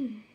mm